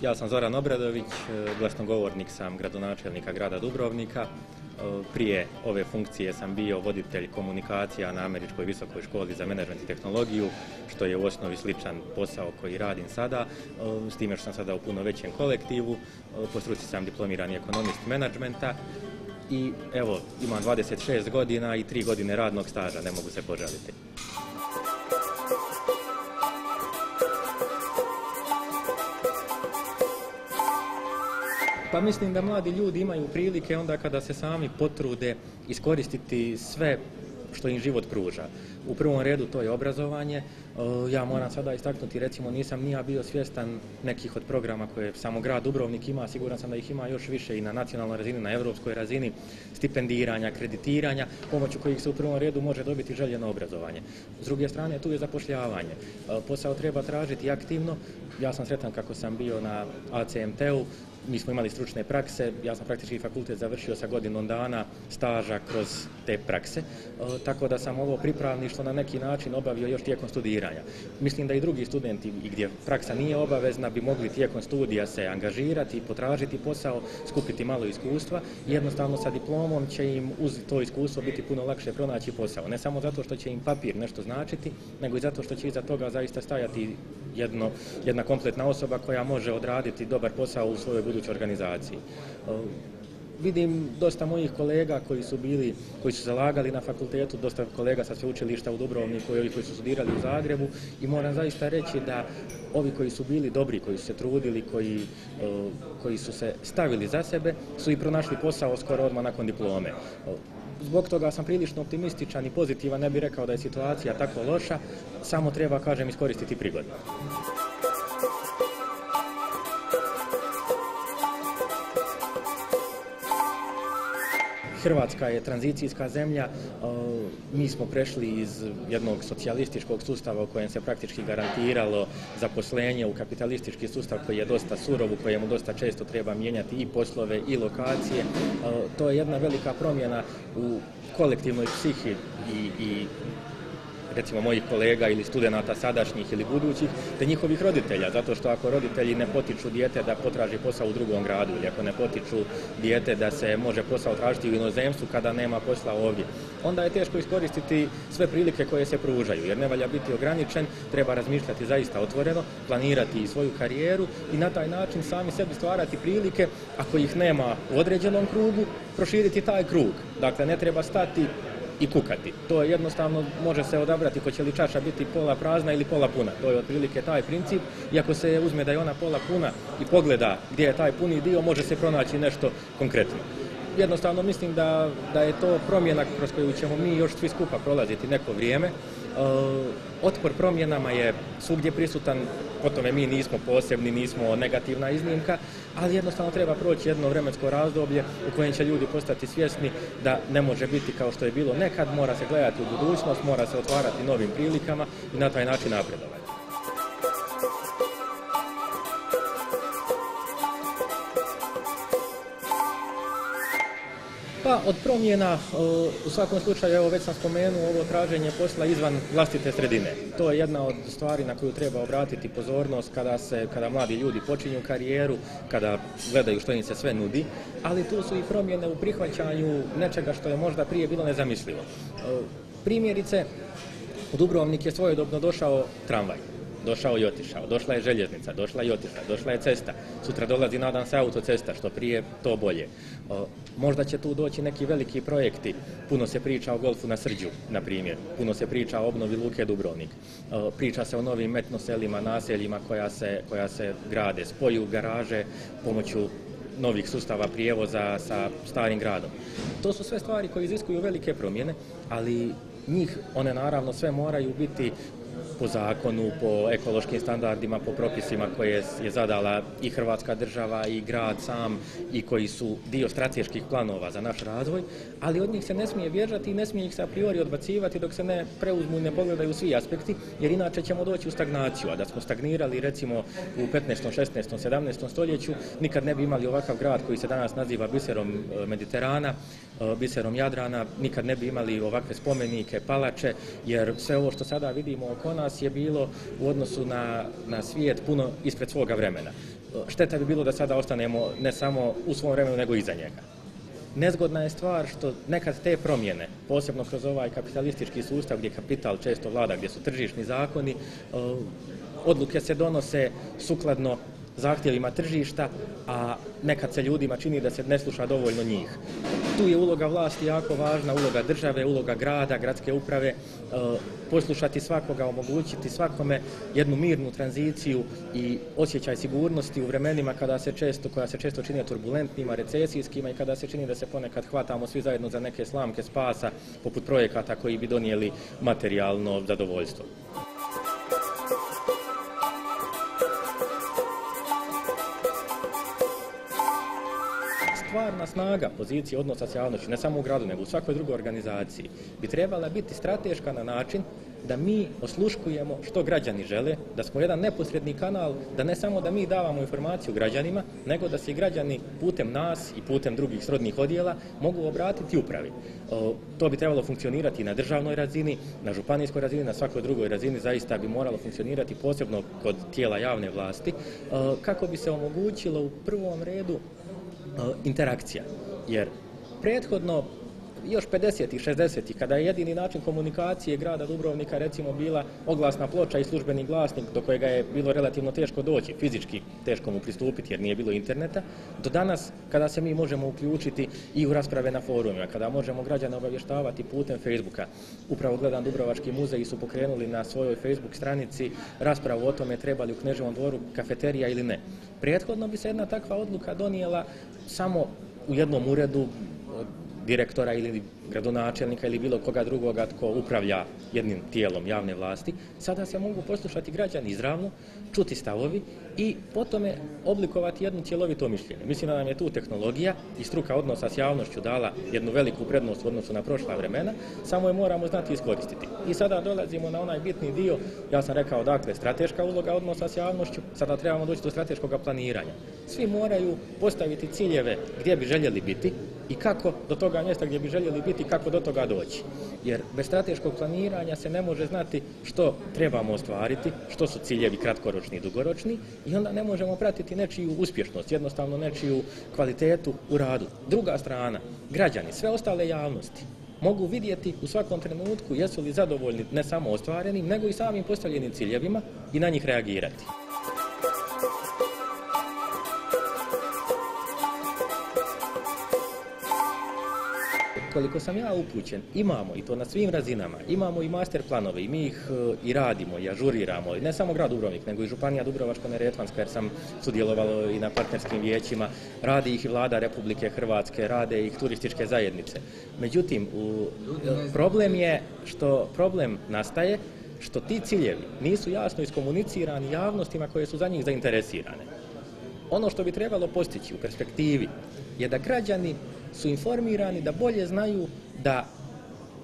Ja sam Zoran Obradović, e, glasnogovornik sam gradonačelnika grada Dubrovnika. E, prije ove funkcije sam bio voditelj komunikacija na Američkoj visokoj školi za menadžment i tehnologiju, što je u osnovi sličan posao koji radim sada, e, s time što sam sada u puno većem kolektivu. Po struci sam diplomirani ekonomist menadžmenta i evo, imam 26 godina i 3 godine radnog staža, ne mogu se požaliti. Pa mislim da mladi ljudi imaju prilike onda kada se sami potrude iskoristiti sve što im život pruža. U prvom redu to je obrazovanje. E, ja moram sada istaknuti, recimo nisam nija bio svjestan nekih od programa koje samo grad Dubrovnik ima, siguran sam da ih ima još više i na nacionalnoj razini, na europskoj razini, stipendiranja, kreditiranja, pomoću kojih se u prvom redu može dobiti željeno obrazovanje. S druge strane, tu je zapošljavanje. E, posao treba tražiti aktivno. Ja sam sretan kako sam bio na ACMT-u, mi smo imali stručne prakse, ja sam praktički fakultet završio sa godinom dana staža kroz te prakse, e, tako da sam ovo pripravništvo na neki način obavio još tijekom studiranja. Mislim da i drugi studenti gdje praksa nije obavezna bi mogli tijekom studija se angažirati, potražiti posao, skupiti malo iskustva i jednostavno sa diplomom će im uz to iskustvo biti puno lakše pronaći posao. Ne samo zato što će im papir nešto značiti, nego i zato što će iza toga zaista stajati jedno, jedna kompletna osoba koja može odraditi dobar posao u svojoj budućoj organizaciji. E, vidim dosta mojih kolega koji su bili, koji su zalagali na fakultetu, dosta kolega sa sveučilišta u Dubrovniku i koji su studirali u Zagrebu i moram zaista reći da ovi koji su bili dobri, koji su se trudili, koji, e, koji su se stavili za sebe, su i pronašli posao skoro odmah nakon diplome. E, zbog toga sam prilično optimističan i pozitivan, ne bih rekao da je situacija tako loša, samo treba, kažem, iskoristiti prigodu. Hrvatska je tranzicijska zemlja, mi smo prešli iz jednog socijalističkog sustava u kojem se praktički garantiralo zaposlenje u kapitalistički sustav koji je dosta surov, u kojemu dosta često treba mijenjati i poslove i lokacije. To je jedna velika promjena u kolektivnoj psihi i, i recimo mojih kolega ili studenata sadašnjih ili budućih, te njihovih roditelja, zato što ako roditelji ne potiču dijete da potraži posao u drugom gradu ili ako ne potiču dijete da se može posao tražiti u inozemstvu kada nema posla ovdje, onda je teško iskoristiti sve prilike koje se pružaju, jer ne valja biti ograničen, treba razmišljati zaista otvoreno, planirati svoju karijeru i na taj način sami sebi stvarati prilike, ako ih nema u određenom krugu, proširiti taj krug. Dakle, ne treba stati i kukati. To je jednostavno može se odabrati hoće li čaša biti pola prazna ili pola puna. To je otprilike taj princip. I ako se uzme da je ona pola puna i pogleda gdje je taj puni dio, može se pronaći nešto konkretno jednostavno mislim da, da je to promjena kroz koju ćemo mi još svi skupa prolaziti neko vrijeme. E, otpor promjenama je svugdje prisutan, po tome mi nismo posebni, nismo negativna iznimka, ali jednostavno treba proći jedno vremensko razdoblje u kojem će ljudi postati svjesni da ne može biti kao što je bilo nekad, mora se gledati u budućnost, mora se otvarati novim prilikama i na taj način napredovati. Pa od promjena u svakom slučaju, evo već sam spomenuo ovo traženje posla izvan vlastite sredine. To je jedna od stvari na koju treba obratiti pozornost kada, se, kada mladi ljudi počinju karijeru, kada gledaju što im se sve nudi, ali tu su i promjene u prihvaćanju nečega što je možda prije bilo nezamislivo. Primjerice, u Dubrovnik je svojodobno došao tramvaj došao i otišao. Došla je željeznica, došla i otišla, došla je cesta. Sutra dolazi, nadam se, autocesta, što prije, to bolje. možda će tu doći neki veliki projekti. Puno se priča o golfu na Srđu, na primjer. Puno se priča o obnovi Luke Dubrovnik. priča se o novim metnoselima, naseljima koja se, koja se grade, spoju garaže pomoću novih sustava prijevoza sa starim gradom. To su sve stvari koje iziskuju velike promjene, ali njih one naravno sve moraju biti po zakonu, po ekološkim standardima, po propisima koje je zadala i Hrvatska država i grad sam i koji su dio strateških planova za naš razvoj, ali od njih se ne smije bježati i ne smije ih se a priori odbacivati dok se ne preuzmu i ne pogledaju svi aspekti, jer inače ćemo doći u stagnaciju, a da smo stagnirali recimo u 15. 16. 17. stoljeću, nikad ne bi imali ovakav grad koji se danas naziva biserom e, Mediterana, e, biserom Jadrana, nikad ne bi imali ovakve spomenike, palače, jer sve ovo što sada vidimo oko nas je bilo u odnosu na, na svijet puno ispred svoga vremena. Šteta bi bilo da sada ostanemo ne samo u svom vremenu, nego iza njega. Nezgodna je stvar što nekad te promjene, posebno kroz ovaj kapitalistički sustav gdje kapital često vlada, gdje su tržišni zakoni, odluke se donose sukladno zahtjevima tržišta, a nekad se ljudima čini da se ne sluša dovoljno njih. Tu je uloga vlasti jako važna, uloga države, uloga grada, gradske uprave, e, poslušati svakoga, omogućiti svakome jednu mirnu tranziciju i osjećaj sigurnosti u vremenima kada se često, koja se često čini turbulentnima, recesijskima i kada se čini da se ponekad hvatamo svi zajedno za neke slamke spasa poput projekata koji bi donijeli materijalno zadovoljstvo. Stvarna snaga pozicije odnosa s javnošću, ne samo u gradu, nego u svakoj drugoj organizaciji, bi trebala biti strateška na način da mi osluškujemo što građani žele, da smo jedan neposredni kanal, da ne samo da mi davamo informaciju građanima, nego da se građani putem nas i putem drugih srodnih odjela mogu obratiti upravi. To bi trebalo funkcionirati na državnoj razini, na županijskoj razini, na svakoj drugoj razini zaista bi moralo funkcionirati posebno kod tijela javne vlasti, kako bi se omogućilo u prvom redu interakcija. Jer prethodno još 50. i 60. kada je jedini način komunikacije grada Dubrovnika recimo bila oglasna ploča i službeni glasnik do kojega je bilo relativno teško doći, fizički teško mu pristupiti jer nije bilo interneta, do danas kada se mi možemo uključiti i u rasprave na forumima, kada možemo građane obavještavati putem Facebooka. Upravo gledam Dubrovački muzej su pokrenuli na svojoj Facebook stranici raspravu o tome treba li u Kneževom dvoru kafeterija ili ne. Prethodno bi se jedna takva odluka donijela samo u jednom uredu direktora ili gradonačelnika ili bilo koga drugoga tko upravlja jednim tijelom javne vlasti, sada se mogu poslušati građani izravno, čuti stavovi i potome oblikovati jedno cjelovito mišljenje. Mislim da nam je tu tehnologija i struka odnosa s javnošću dala jednu veliku prednost u odnosu na prošla vremena, samo je moramo znati iskoristiti. I sada dolazimo na onaj bitni dio, ja sam rekao dakle strateška uloga odnosa s javnošću, sada trebamo doći do strateškog planiranja. Svi moraju postaviti ciljeve gdje bi željeli biti i kako do toga mjesta gdje bi željeli biti kako do toga doći. Jer bez strateškog planiranja se ne može znati što trebamo ostvariti, što su ciljevi kratkoročni i dugoročni i onda ne možemo pratiti nečiju uspješnost, jednostavno nečiju kvalitetu u radu. Druga strana, građani, sve ostale javnosti, mogu vidjeti u svakom trenutku jesu li zadovoljni ne samo ostvarenim, nego i samim postavljenim ciljevima i na njih reagirati. Koliko sam ja upućen, imamo i to na svim razinama, imamo i master planove i mi ih e, i radimo i ažuriramo, ne samo grad Dubrovnik, nego i Županija Dubrovačko-Neretvanska jer sam sudjelovalo i na partnerskim vijećima, radi ih i vlada Republike Hrvatske, rade ih turističke zajednice. Međutim, problem je što problem nastaje što ti ciljevi nisu jasno iskomunicirani javnostima koje su za njih zainteresirane. Ono što bi trebalo postići u perspektivi je da građani su informirani, da bolje znaju da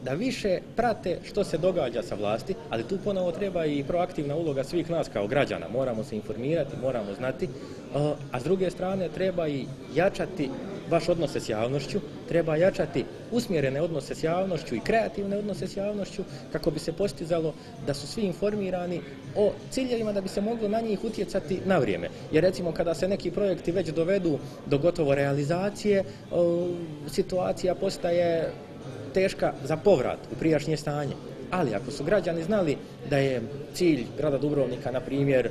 da više prate što se događa sa vlasti, ali tu ponovo treba i proaktivna uloga svih nas kao građana. Moramo se informirati, moramo znati, a s druge strane treba i jačati vaš odnose s javnošću, treba jačati usmjerene odnose s javnošću i kreativne odnose s javnošću kako bi se postizalo da su svi informirani o ciljevima da bi se moglo na njih utjecati na vrijeme. Jer recimo kada se neki projekti već dovedu do gotovo realizacije, situacija postaje teška za povrat u prijašnje stanje. Ali ako su građani znali da je cilj grada Dubrovnika, na primjer,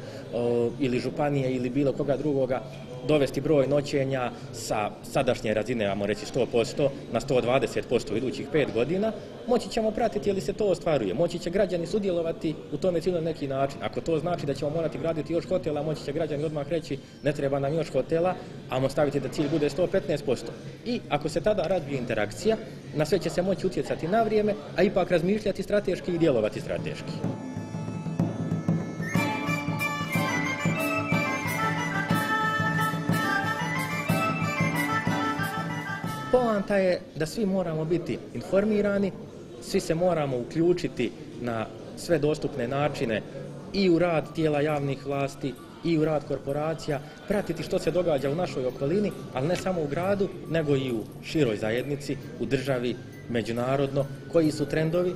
ili županije ili bilo koga drugoga, dovesti broj noćenja sa sadašnje razine, vamo reći 100%, na 120% u idućih pet godina, moći ćemo pratiti je se to ostvaruje. Moći će građani sudjelovati u tome cilju na neki način. Ako to znači da ćemo morati graditi još hotela, moći će građani odmah reći ne treba nam još hotela, a staviti da cilj bude 115%. I ako se tada razvije interakcija, na sve će se moći utjecati na vrijeme, a ipak razmišljati strateški i djelovati strateški. Poanta je da svi moramo biti informirani, svi se moramo uključiti na sve dostupne načine i u rad tijela javnih vlasti i u rad korporacija, pratiti što se događa u našoj okolini, ali ne samo u gradu, nego i u široj zajednici, u državi, međunarodno, koji su trendovi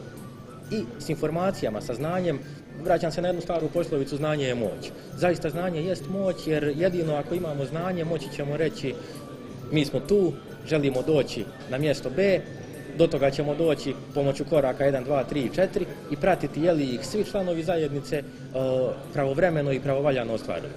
i s informacijama, sa znanjem vraćam se na jednu staru poslovicu, znanje je moć. Zaista znanje jest moć jer jedino ako imamo znanje moći ćemo reći mi smo tu, želimo doći na mjesto B, do toga ćemo doći pomoću koraka 1, 2, 3 4 i pratiti je li ih svi članovi zajednice e, pravovremeno i pravovaljano ostvaruju.